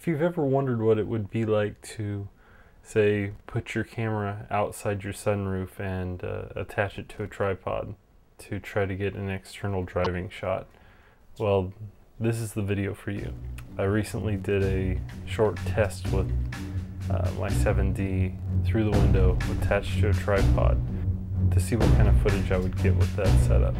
If you've ever wondered what it would be like to, say, put your camera outside your sunroof and uh, attach it to a tripod to try to get an external driving shot, well, this is the video for you. I recently did a short test with uh, my 7D through the window attached to a tripod to see what kind of footage I would get with that setup.